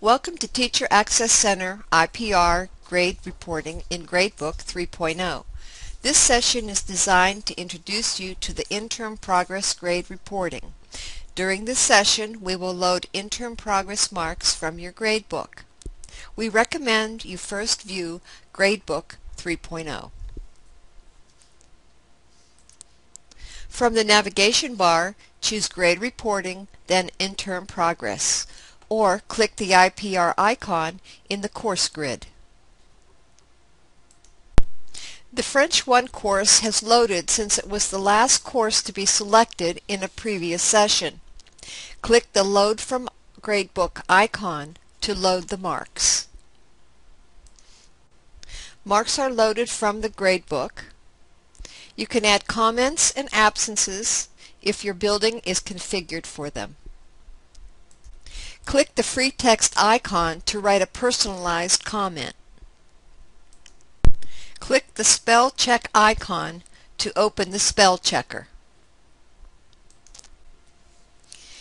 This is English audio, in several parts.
Welcome to Teacher Access Center IPR Grade Reporting in Gradebook 3.0. This session is designed to introduce you to the interim progress grade reporting. During this session, we will load interim progress marks from your gradebook. We recommend you first view Gradebook 3.0. From the navigation bar, choose Grade Reporting, then Interim Progress or click the IPR icon in the course grid. The French 1 course has loaded since it was the last course to be selected in a previous session. Click the Load from Gradebook icon to load the marks. Marks are loaded from the gradebook. You can add comments and absences if your building is configured for them. Click the free text icon to write a personalized comment. Click the spell check icon to open the spell checker.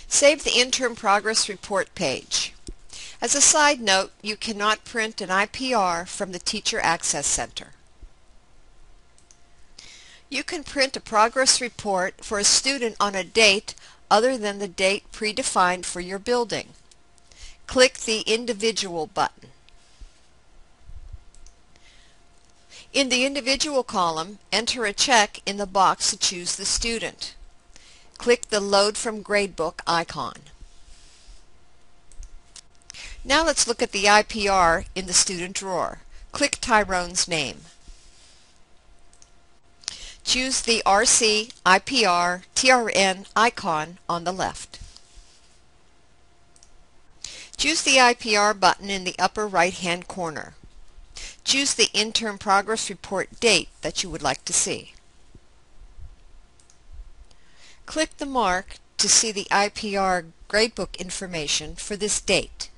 Save the interim progress report page. As a side note, you cannot print an IPR from the Teacher Access Center. You can print a progress report for a student on a date other than the date predefined for your building. Click the Individual button. In the Individual column, enter a check in the box to choose the student. Click the Load from Gradebook icon. Now let's look at the IPR in the student drawer. Click Tyrone's name. Choose the RC, IPR, TRN icon on the left. Choose the IPR button in the upper right-hand corner. Choose the interim progress report date that you would like to see. Click the mark to see the IPR gradebook information for this date.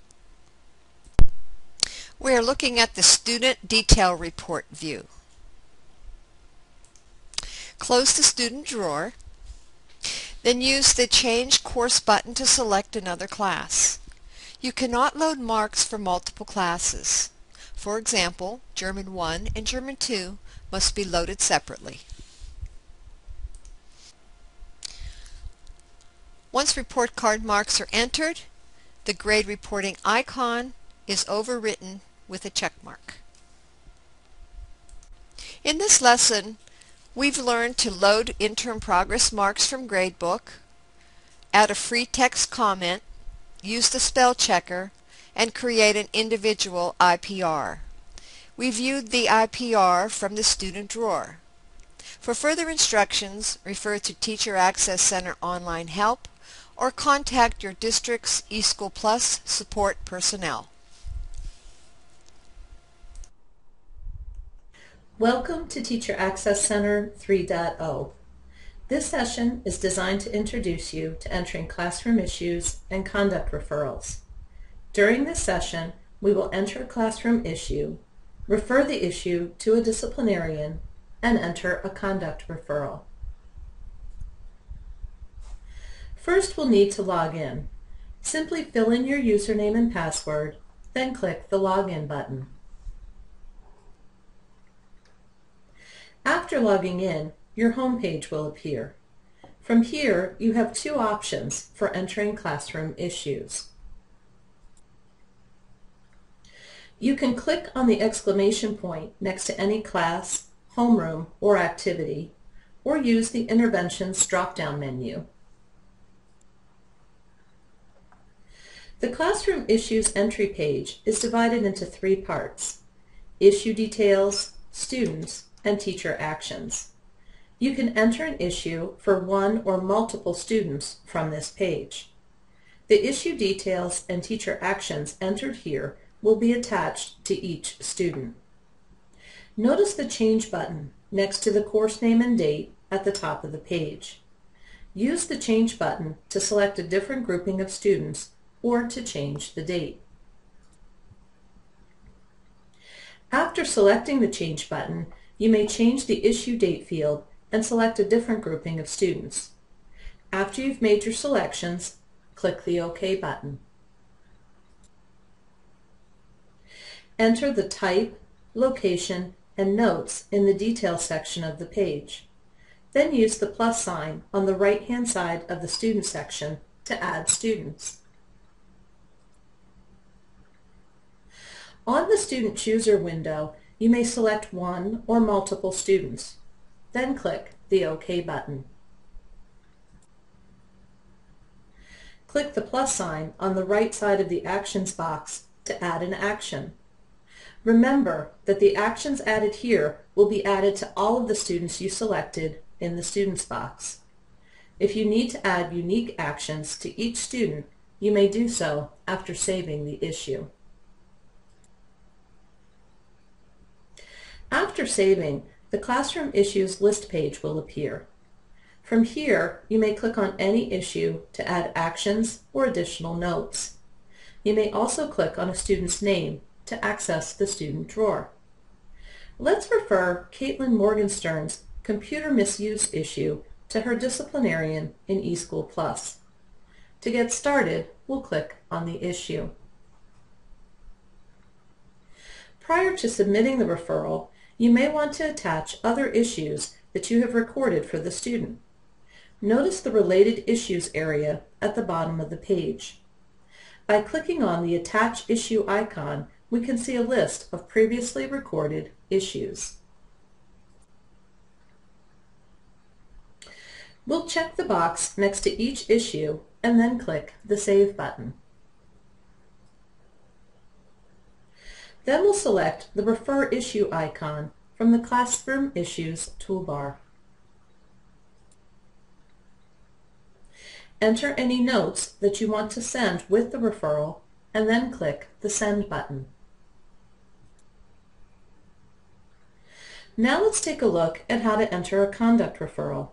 We are looking at the Student Detail Report view. Close the student drawer, then use the Change Course button to select another class. You cannot load marks for multiple classes. For example, German 1 and German 2 must be loaded separately. Once report card marks are entered, the grade reporting icon is overwritten with a check mark. In this lesson, we've learned to load interim progress marks from Gradebook, add a free text comment, use the spell checker, and create an individual IPR. We viewed the IPR from the student drawer. For further instructions, refer to Teacher Access Center online help or contact your district's eSchool Plus support personnel. Welcome to Teacher Access Center 3.0. This session is designed to introduce you to entering classroom issues and conduct referrals. During this session, we will enter a classroom issue, refer the issue to a disciplinarian, and enter a conduct referral. First, we'll need to log in. Simply fill in your username and password, then click the Login button. After logging in, your home page will appear. From here, you have two options for entering classroom issues. You can click on the exclamation point next to any class, homeroom, or activity, or use the Interventions drop-down menu. The Classroom Issues entry page is divided into three parts, Issue Details, Students, and Teacher Actions. You can enter an issue for one or multiple students from this page. The issue details and teacher actions entered here will be attached to each student. Notice the Change button next to the course name and date at the top of the page. Use the Change button to select a different grouping of students or to change the date. After selecting the Change button, you may change the issue date field and select a different grouping of students. After you've made your selections, click the OK button. Enter the type, location, and notes in the details section of the page. Then use the plus sign on the right-hand side of the student section to add students. On the Student Chooser window, you may select one or multiple students. Then click the OK button. Click the plus sign on the right side of the Actions box to add an action. Remember that the actions added here will be added to all of the students you selected in the Students box. If you need to add unique actions to each student, you may do so after saving the issue. After saving, the Classroom Issues list page will appear. From here, you may click on any issue to add actions or additional notes. You may also click on a student's name to access the student drawer. Let's refer Caitlin Morgenstern's computer misuse issue to her disciplinarian in eSchool Plus. To get started, we'll click on the issue. Prior to submitting the referral, you may want to attach other issues that you have recorded for the student. Notice the Related Issues area at the bottom of the page. By clicking on the Attach Issue icon, we can see a list of previously recorded issues. We'll check the box next to each issue and then click the Save button. Then we'll select the Refer Issue icon from the Classroom Issues toolbar. Enter any notes that you want to send with the referral and then click the Send button. Now let's take a look at how to enter a conduct referral.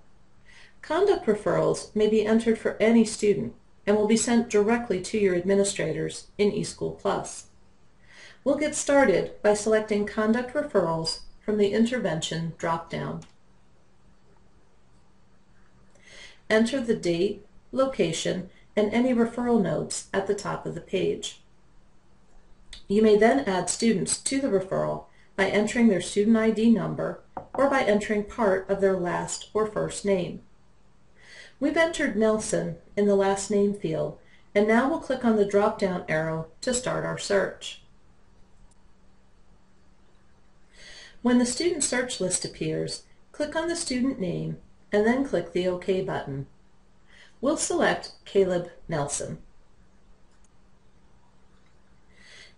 Conduct referrals may be entered for any student and will be sent directly to your administrators in eSchool Plus. We'll get started by selecting Conduct Referrals from the Intervention drop-down. Enter the date, location, and any referral notes at the top of the page. You may then add students to the referral by entering their student ID number or by entering part of their last or first name. We've entered Nelson in the last name field, and now we'll click on the drop-down arrow to start our search. When the student search list appears, click on the student name and then click the OK button. We'll select Caleb Nelson.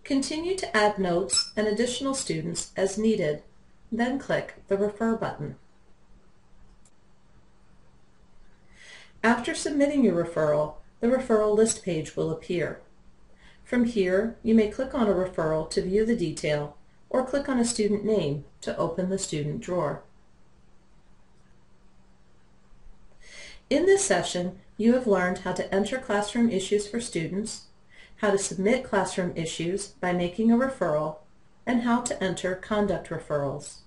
Continue to add notes and additional students as needed, then click the Refer button. After submitting your referral, the referral list page will appear. From here, you may click on a referral to view the detail or click on a student name to open the student drawer. In this session, you have learned how to enter classroom issues for students, how to submit classroom issues by making a referral, and how to enter conduct referrals.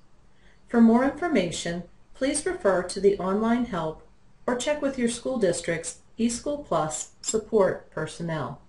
For more information, please refer to the online help or check with your school district's eSchool Plus support personnel.